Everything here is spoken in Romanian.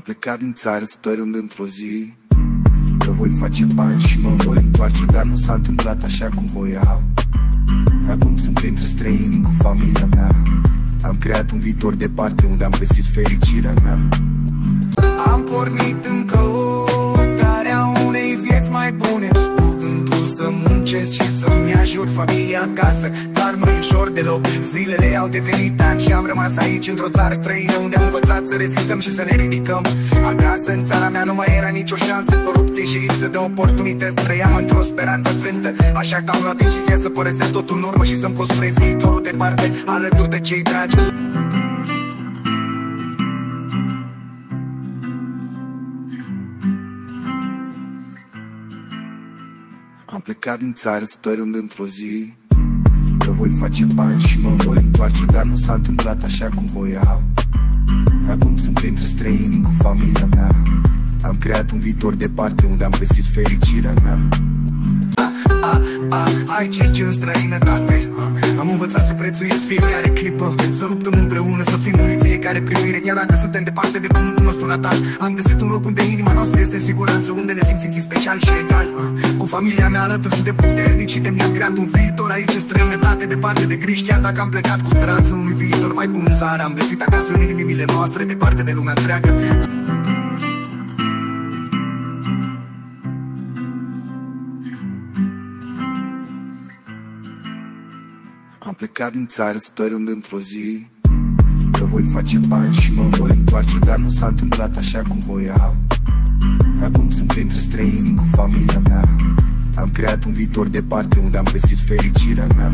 plecat din țară sperând într-o zi Că voi face bani și mă voi întoarce Dar nu s-a întâmplat așa cum voiam Acum sunt printre străini cu familia mea. Am creat un viitor departe unde am găsit fericirea mea. Am pornit în căutarea unei vieți mai bune Cu gândul să muncesc și să-mi ajut familia acasă Dar nu e ușor deloc, zilele au devenit ani Și am rămas aici într-o țară străină Unde am învățat să rezistăm și să ne ridicăm. Acasă în țara mea nu mai era nicio șansă. Corupție și lipsă de oportunități. Trăiam într-o speranță sfântă Așa că am luat decizia să părăsesc totul în urmă Și să-mi construiesc viitorul departe Alături de cei dragi. Am plecat din țară sperând într-o zi Că voi face bani și mă voi întoarce Dar nu s-a întâmplat așa cum voiam. Acum sunt printre străini cu familia mea. Am creat un viitor departe unde am găsit fericirea mea. A, a, ai ce în străinătate. A, Am învățat să prețuiesc fiecare clipă. Să luptăm împreună, să fim în fiecare primire Chiar dacă suntem departe de pământul nostru natal Am găsit un loc unde inima noastră este în siguranță Unde ne simțim special și egal. A, Cu familia mea alături sunt de puternici Și de mi-am creat un viitor aici în străinătate Departe de griji, chiar dacă am plecat cu speranță Unui viitor mai bun în țară Am găsit acasă în inimile noastre Departe de lumea întreagă. Am plecat din țară sperând într-o zi Că voi face bani și mă voi întoarce Dar nu s-a întâmplat așa cum voiam Acum sunt printre străini cu familia mea. Am creat un viitor departe unde am găsit fericirea mea